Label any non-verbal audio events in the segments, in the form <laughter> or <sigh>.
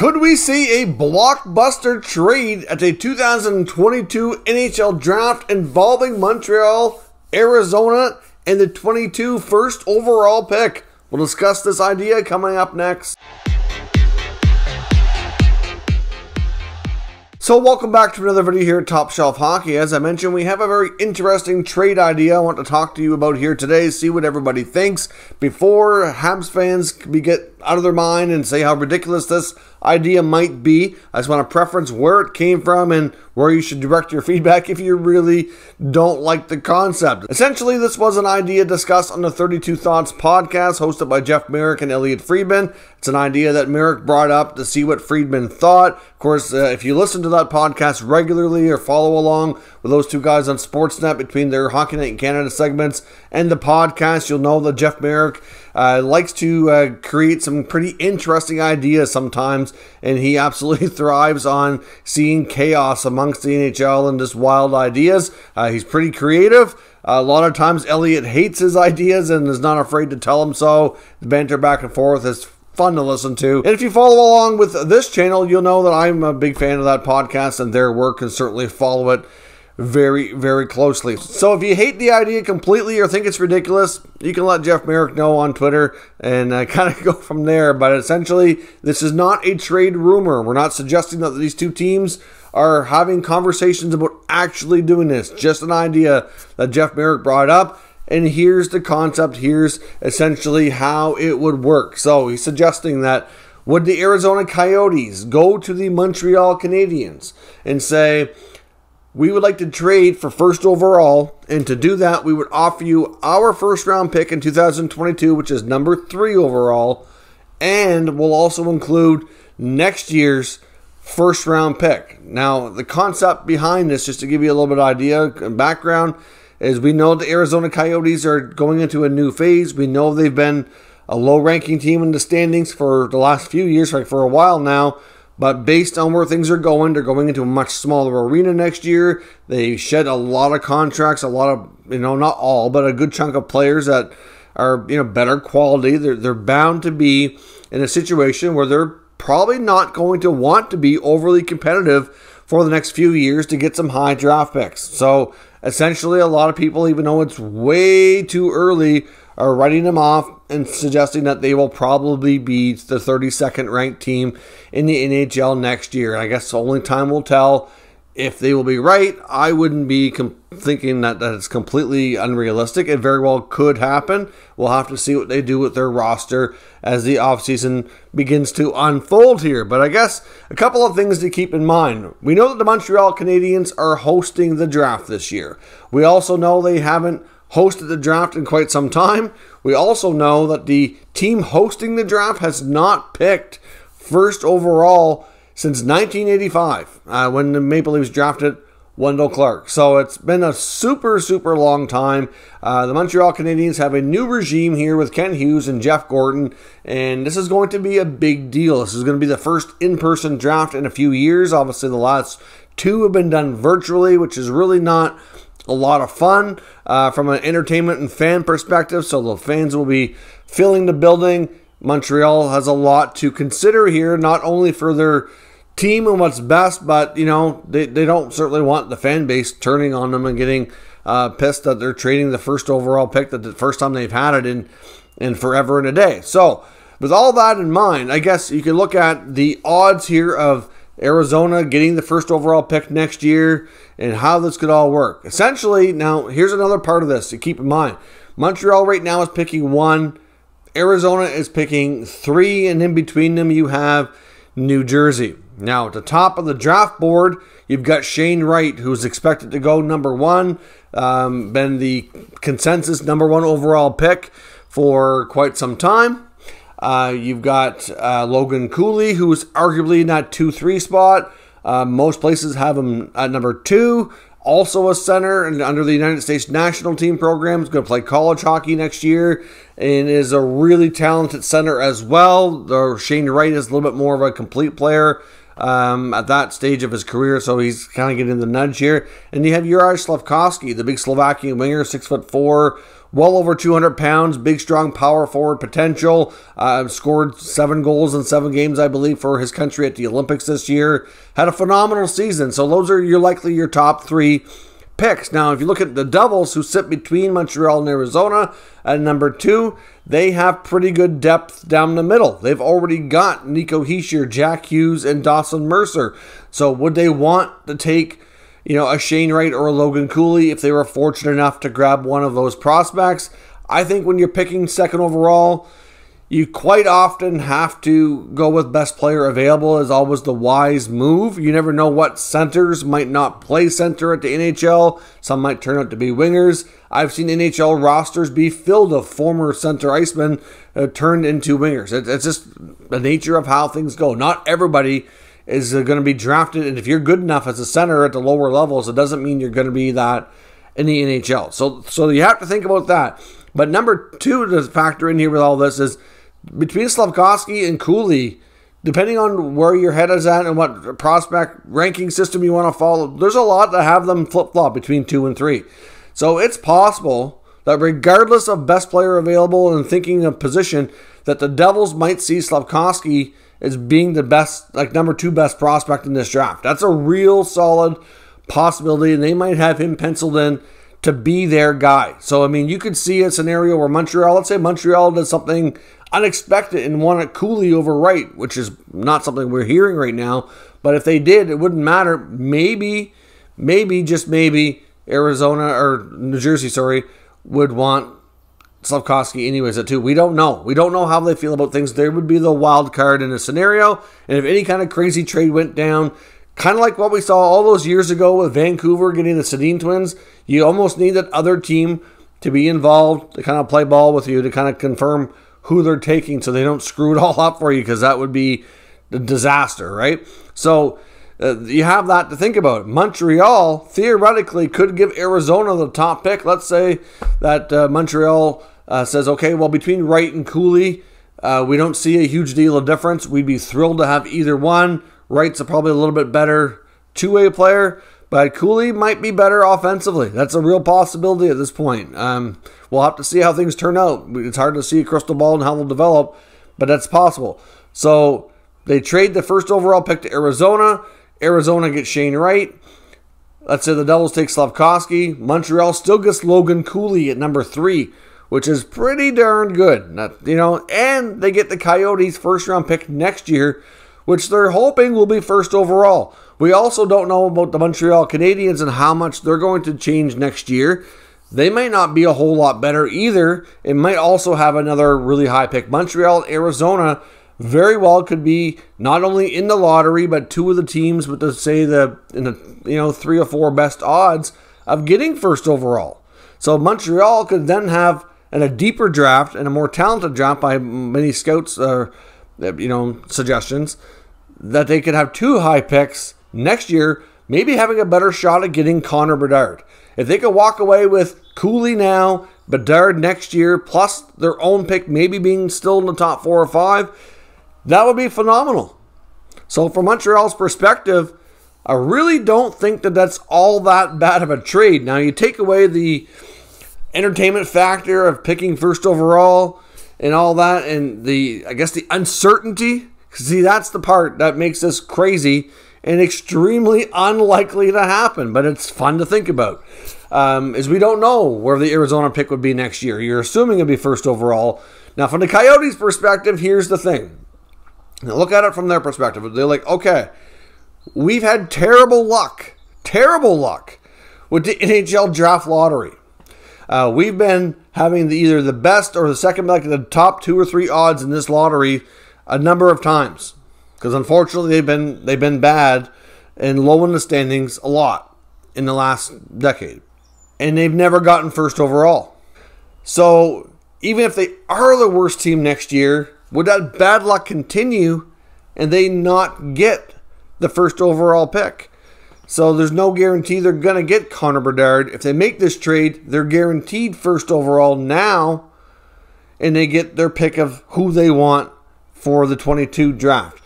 Could we see a blockbuster trade at the 2022 NHL draft involving Montreal, Arizona, and the 22 first overall pick? We'll discuss this idea coming up next. So welcome back to another video here at Top Shelf Hockey. As I mentioned, we have a very interesting trade idea I want to talk to you about here today, see what everybody thinks before Habs fans get out of their mind and say how ridiculous this idea might be. I just want to preference where it came from and where you should direct your feedback if you really don't like the concept. Essentially, this was an idea discussed on the 32 Thoughts podcast hosted by Jeff Marek and Elliotte Friedman. It's an idea that Marek brought up to see what Friedman thought. Of course, uh, if you listen to that podcast regularly or follow along with those two guys on Sportsnet between their Hockey Night in Canada segments and the podcast, you'll know that Jeff Marek uh, likes to uh, create some pretty interesting ideas sometimes, and he <laughs> absolutely thrives on seeing chaos amongst the NHL and just wild ideas. Uh, he's pretty creative. a lot of times, Elliotte hates his ideas and is not afraid to tell him so. The banter back and forth is fun to listen to. And if you follow along with this channel, you'll know that I'm a big fan of that podcast and their work, and certainly follow it very, very closely. So if you hate the idea completely or think it's ridiculous, you can let Jeff Marek know on Twitter and uh, <laughs> kind of go from there. But essentially, this is not a trade rumor. We're not suggesting that these two teams are having conversations about actually doing this. Just an idea that Jeff Marek brought up. And here's the concept. Here's essentially how it would work. So he's suggesting that would the Arizona Coyotes go to the Montreal Canadiens and say, we would like to trade for first overall, and to do that, we would offer you our first round pick in 2022, which is number three overall, and we'll also include next year's first round pick. Now, the concept behind this, just to give you a little bit of idea and background, is we know the Arizona Coyotes are going into a new phase. We know they've been a low ranking team in the standings for the last few years, like for a while now. But based on where things are going, they're going into a much smaller arena next year. They shed a lot of contracts, a lot of, you know, not all, but a good chunk of players that are, you know, better quality. They're, they're bound to be in a situation where they're probably not going to want to be overly competitive for the next few years to get some high draft picks. So essentially, a lot of people, even though it's way too early, are writing them off and suggesting that they will probably be the 32nd ranked team in the NHL next year. I guess only time will tell if they will be right. I wouldn't be thinking that, that is completely unrealistic. It very well could happen. We'll have to see what they do with their roster as the offseason begins to unfold here. But I guess a couple of things to keep in mind. We know that the Montreal Canadiens are hosting the draft this year. We also know they haven't hosted the draft in quite some time. We also know that the team hosting the draft has not picked first overall since 1985 uh, when the Maple Leafs drafted Wendell Clark. So it's been a super, super long time. Uh, the Montreal Canadiens have a new regime here with Kent Hughes and Jeff Gorton, and this is going to be a big deal. This is going to be the first in person draft in a few years. Obviously, the last two have been done virtually, which is really not a lot of fun uh, from an entertainment and fan perspective. So the fans will be filling the building. Montreal has a lot to consider here, not only for their team and what's best, but you know they, they don't certainly want the fan base turning on them and getting uh, pissed that they're trading the first overall pick that the first time they've had it in in forever and a day. So with all that in mind, I guess you can look at the odds here of Arizona getting the first overall pick next year and how this could all work. Essentially, now here's another part of this to keep in mind. Montreal right now is picking one, Arizona is picking three, and in between them you have New Jersey. Now, at the top of the draft board, you've got Shane Wright, who's expected to go number one, um, been the consensus number one overall pick for quite some time. Uh, you've got uh, Logan Cooley, who's arguably that 2 3 spot. Uh, most places have him at number two. Also a center and under the United States national team program. He's going to play college hockey next year and is a really talented center as well. Shane Wright is a little bit more of a complete player um, at that stage of his career, so he's kind of getting the nudge here. And you have Juraj Slafkovsky, the big Slovakian winger, six foot four, well over 200 pounds, big, strong, power forward potential. Uh, scored seven goals in seven games, I believe, for his country at the Olympics this year. Had a phenomenal season. So those are your likely your top three picks. Now, if you look at the Devils, who sit between Montreal and Arizona at number two, they have pretty good depth down the middle. They've already got Nico Hischier, Jack Hughes, and Dawson Mercer. So would they want to take you know, a Shane Wright or a Logan Cooley if they were fortunate enough to grab one of those prospects. I think when you're picking second overall, you quite often have to go with best player available is always the wise move. You never know what centers might not play center at the NHL. Some might turn out to be wingers. I've seen NHL rosters be filled of former center icemen uh, turned into wingers. It, it's just the nature of how things go. Not everybody is going to be drafted. And if you're good enough as a center at the lower levels, it doesn't mean you're going to be that in the NHL. So, so you have to think about that. But number two to factor in here with all this is between Slafkovsky and Cooley, depending on where your head is at and what prospect ranking system you want to follow, there's a lot to have them flip flop between two and three. So it's possible that regardless of best player available and thinking of position, that the Devils might see Slafkovsky as being the best, like number two best prospect in this draft. That's a real solid possibility, and they might have him penciled in to be their guy. So, I mean, you could see a scenario where Montreal, let's say Montreal does something unexpected and won at Cooley over Wright, which is not something we're hearing right now. But if they did, it wouldn't matter. Maybe, maybe, just maybe, Arizona or New Jersey, sorry, would want Slafkovsky anyways at two. We don't know. We don't know how they feel about things. There would be the wild card in a scenario. And if any kind of crazy trade went down, kind of like what we saw all those years ago with Vancouver getting the Sedin twins, you almost need that other team to be involved to kind of play ball with you to kind of confirm who they're taking so they don't screw it <laughs> all up for you because that would be a disaster, right? So uh, you have that to think about. Montreal theoretically could give Arizona the top pick. Let's say that uh, Montreal uh, says, okay, well, between Wright and Cooley, uh, we don't see a huge deal of difference. We'd be thrilled to have either one. Wright's a probably a little bit better two way player, but Cooley might be better offensively. That's a real possibility at this point. Um, we'll have to see how things turn out. It's hard to see a crystal ball and how they'll develop, but that's possible. So they trade the first overall pick to Arizona. Arizona gets Shane Wright. Let's say the Devils take Slafkovsky. Montreal still gets Logan Cooley at number three which is pretty darn good. You know, and they get the Coyotes first round pick next year, which they're hoping will be first overall. We also don't know about the Montreal Canadiens and how much they're going to change next year. They might not be a whole lot better either. It might also have another really high pick. Montreal, Arizona very well could be not only in the lottery, but two of the teams with the say the in the you know three or four best odds of getting first overall. So Montreal could then have and a deeper draft and a more talented draft by many scouts, uh, you know, suggestions that they could have two high picks next year, maybe having a better shot at getting Connor Bedard. If they could walk away with Cooley now, Bedard next year, plus their own pick maybe being still in the top four or five, that would be phenomenal. So, from Montreal's perspective, I really don't think that that's all that bad of a trade. Now, you take away the entertainment factor of picking first overall and all that, and the I guess the uncertainty. See, that's the part that makes this crazy and extremely <laughs> unlikely to happen, but it's fun to think about. Um, is we don't know where the Arizona pick would be next year. You're assuming it'd be first overall. Now, from the Coyotes' perspective, here's the thing. Look at it from their perspective. They're like, okay, we've had terrible luck, terrible luck with the <laughs> NHL draft lottery. Uh, we've been having the, either the best or the second, like the top two or three odds in this lottery a number of times because unfortunately they've been they've been bad and low in the standings a lot in the last decade, and they've never gotten first overall. So even if they are the worst team next year, would that bad luck continue and they not get the first overall pick? So there's no guarantee they're going to get Connor Bedard. If they make this trade, they're guaranteed first overall now, and they get their pick of who they want for the 22 draft.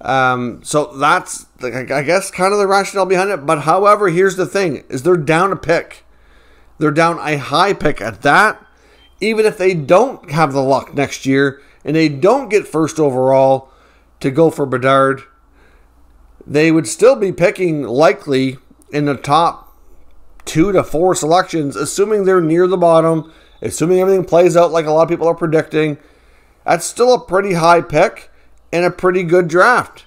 Um, so that's, I guess, kind of the rationale behind it. But however, here's the thing: is they're down a pick. They're down a high pick at that. even if they don't have the luck next year and they don't get first overall to go for Bedard, they would still be picking likely in the top two to four selections, assuming they're near the bottom, assuming everything plays out like a lot of people are predicting. That's still a pretty high pick and a pretty good draft.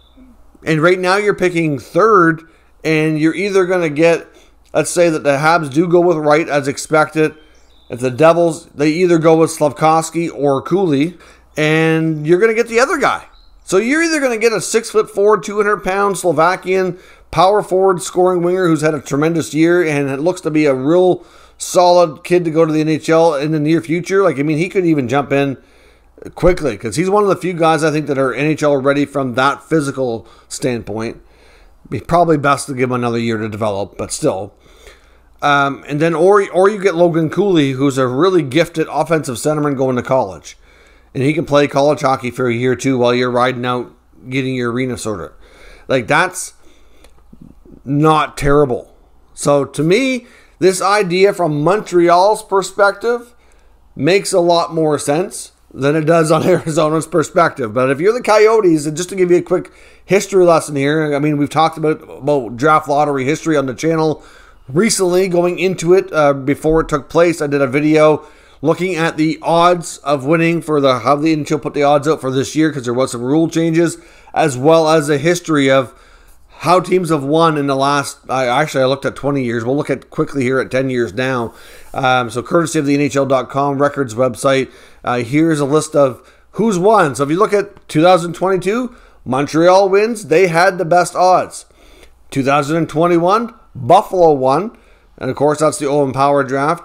And right now you're picking third, and you're either going to get, let's say that the Habs do go with Wright as expected. If the Devils, they either go with Slafkovsky or Cooley, and you're going to get the other guy. So you're either going to get a six foot four, 200 pound Slovakian power forward scoring winger who's had a tremendous year and it looks to be a real solid kid to go to the NHL in the near future. Like, I mean, he could even jump in quickly because he's one of the few guys I think that are NHL ready from that physical standpoint. Be probably best to give him another year to develop, but still. Um, and then, or or you get Logan Cooley, who's a really gifted offensive centerman going to college, and he can play college hockey for a year or two while you're riding out getting your arena sorted. Like that's not terrible. So to me, this idea from Montreal's perspective makes a lot more sense than it does on <laughs> Arizona's perspective. But if you're the Coyotes, and just to give you a quick history lesson here, I mean, we've talked about, about draft lottery history on the channel recently, going into it uh, before it took place. I did a video looking at the odds of winning for the how the NHL put the odds out for this year because there was some rule changes, as well as a history of how teams have won in the last. I actually I looked at 20 years. We'll look at quickly here at 10 years now. Um, so courtesy of the NHL.com records website, uh, here's a list of who's won. So if you look at 2022, Montreal wins. They had the best odds. 2021, Buffalo won, and of course that's the Owen Power draft.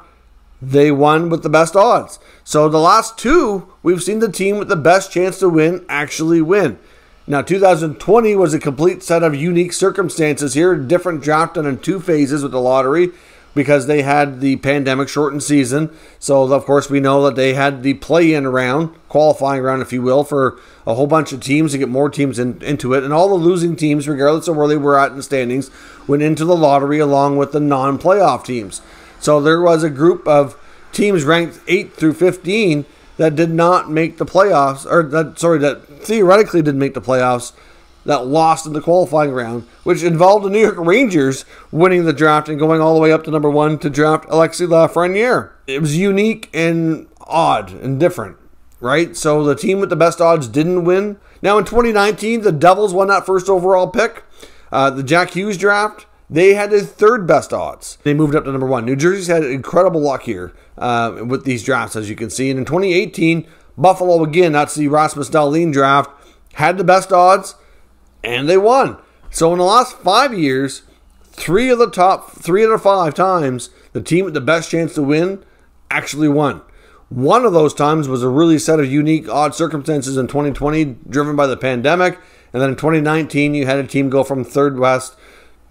They won with the best odds. So the last two, we've seen the team with the best chance to win actually win. Now, 2020 was a complete set of unique circumstances here, different draft done in two phases with the lottery because they had the pandemic shortened season. So, of course, we know that they had the play in round, qualifying round, if you will, for a whole bunch of teams to get more teams in, into it. And all the losing teams, regardless of where they were at in standings, went into the lottery along with the non playoff teams. So, there was a group of teams ranked 8 through 15 that did not make the playoffs, or that sorry, that theoretically didn't make the playoffs, that lost in the qualifying round, which involved the New York Rangers winning the draft and going all the way up to number one to draft Alexis Lafreniere. It was unique and odd and different, right? So the team with the best odds didn't win. Now in 2019, the Devils won that first overall pick. Uh, the Jack Hughes draft, they had the third best odds. They moved up to number one. New Jersey's had incredible luck here uh, with these drafts, as you can see. And in 2018, Buffalo again, that's the Rasmus Dahlin draft, had the best odds, and they won. So in the last five years, three of the top three out of five times, the team with the best chance to win actually won. One of those times was a really set of unique, odd circumstances in 2020, driven by the pandemic. And then in 2019, you had a team go from third west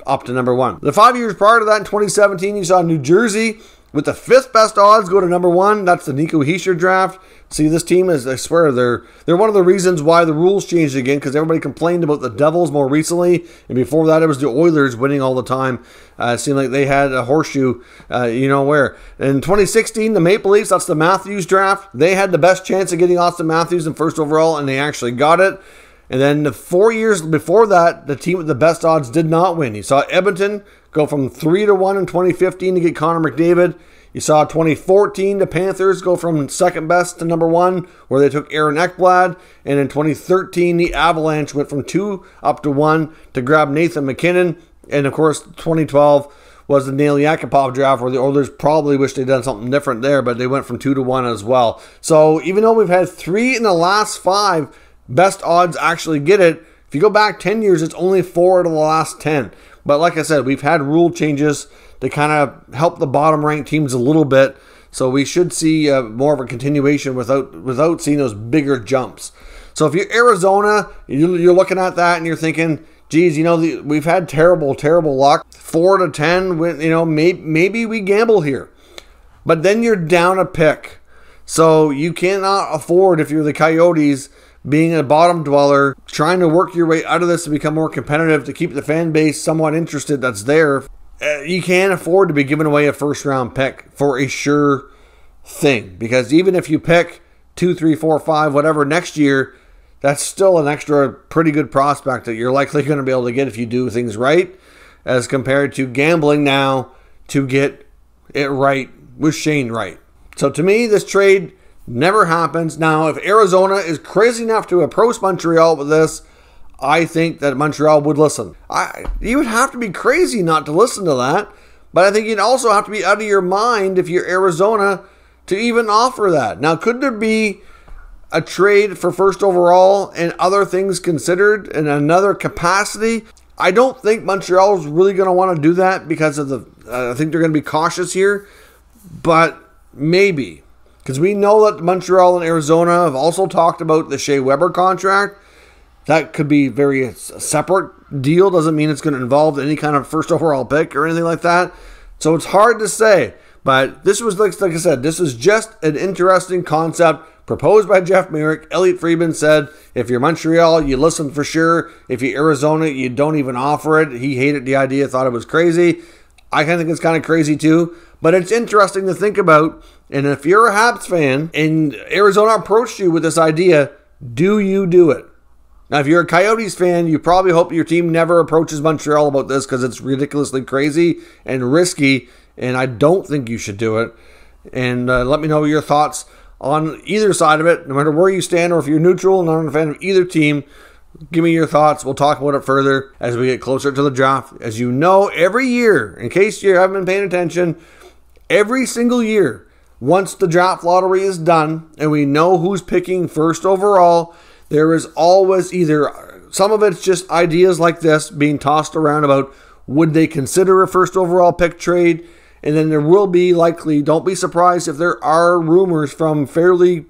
up to number one. The five years prior to that, in 2017, you saw New Jersey with the fifth best odds go to number one. That's the Nico Hischier draft. See, this team is, I swear, they're they're one of the reasons why the rules changed again because everybody complained about the Devils more recently, and before that it was the Oilers winning all the time. Uh, it seemed like they had a horseshoe, uh, you know where. In 2016, the Maple Leafs, that's the Matthews draft. They had the best chance of getting Auston Matthews in first overall, and they actually got it. And then the four years before that, the team with the best odds did not win. You saw Edmonton go from three to one in 2015 to get Connor McDavid. You saw 2014 the Panthers go from second best to number one, where they took Aaron Ekblad. And in 2013, the Avalanche went from two up to one to grab Nathan MacKinnon. And of course, 2012 was the Nail Yakupov draft, where the Oilers probably wish they'd done something different there, but they went from two to one as well. So even though we've had three in the last five, best odds actually get it. If you go back 10 years, it's only four out of the last 10. But like I said, we've had rule changes to kind of help the bottom ranked teams a little bit. So we should see uh, more of a continuation without without seeing those bigger jumps. So if you're Arizona, you're looking at that and you're thinking, geez, you know, the, we've had terrible, terrible luck. Four to ten, you know, maybe, maybe we gamble here. But then you're down a pick. So you cannot afford, if you're the Coyotes, being a bottom dweller, trying to work your way out of this to become more competitive, to keep the fan base somewhat interested that's there, uh, you can't afford to be giving away a first round pick for a sure thing because even if you pick two, three, four, five, whatever next year, that's still an extra pretty good prospect that you're likely going to be able to get if you do things right, as compared to gambling now to get it right with Shane Wright. So to me, this trade never happens. Now, if Arizona is crazy enough to approach Montreal with this, I think that Montreal would listen. I, you would have to be crazy not to listen to that, but I think you'd also have to be out of your mind if you're Arizona to even offer that. Now, could there be a trade for first overall and other things considered in another capacity? I don't think Montreal is really going to want to do that because of the. Uh, I think they're going to be cautious here, but maybe because we know that Montreal and Arizona have also talked about the Shea Weber contract. That could be very separate deal. Doesn't mean it's going to involve any kind of first overall pick or anything like that. So it's hard to say. But this was like, like I said, this is just an interesting concept proposed by Jeff Marek. Elliotte Friedman said, if you're Montreal, you listen for sure. If you're Arizona, you don't even offer it. He hated the idea, thought it was crazy. I kind of think it's kind of crazy too. But it's interesting to think about. And if you're a Habs fan and Arizona approached you with this idea, do you do it? Now, if you're a Coyotes fan, you probably hope your team never approaches Montreal about this because it's ridiculously crazy and risky, and I don't think you should do it. And uh, let me know your thoughts on either side of it, no matter where you stand, or if you're neutral and not a fan of either team. Give me your thoughts. We'll talk about it further as we get closer to the draft. As you know, every year, in case you haven't been paying attention, every single year, once the draft lottery is done and we know who's picking first overall, there is always either some of it's just ideas like this being tossed around about would they consider a first overall pick trade? And then there will be likely, don't be surprised if there are rumors from fairly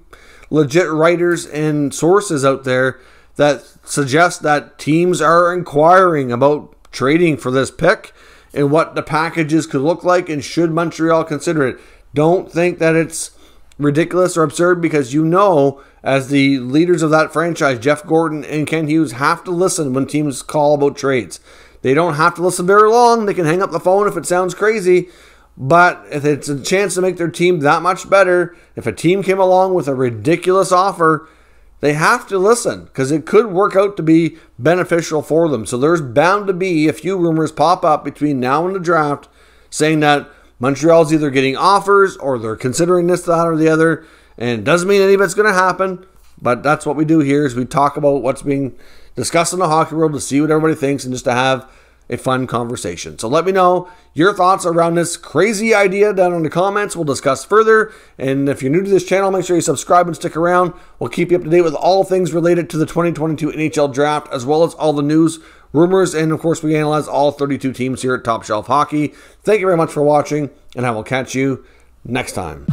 legit writers and sources out there that suggest that teams are inquiring about trading for this pick and what the packages could look like and should Montreal consider it. Don't think that it's ridiculous or absurd because you know, as the leaders of that franchise, Jeff Gorton and Kent Hughes have to listen when teams call about trades. They don't have to listen very long. They can hang up the phone if it sounds crazy. But if it's a chance to make their team that much better, if a team came along with a ridiculous offer, they have to listen because it could work out to be beneficial for them. So there's bound to be a few rumors pop up between now and the draft saying that Montreal's either getting offers or they're considering this, that, or the other. And it doesn't mean any of it's going to happen, but that's what we do here is we talk about what's being discussed in the hockey world to see what everybody thinks and just to have a fun conversation. So let me know your thoughts around this crazy idea down in the comments. We'll discuss further. And if you're new to this channel, make sure you subscribe and stick around. We'll keep you up to date with all things related to the 2022 NHL draft, as well as all the news, rumors, and of course, we analyze all 32 teams here at Top Shelf Hockey. Thank you very much for watching, and I will catch you next time.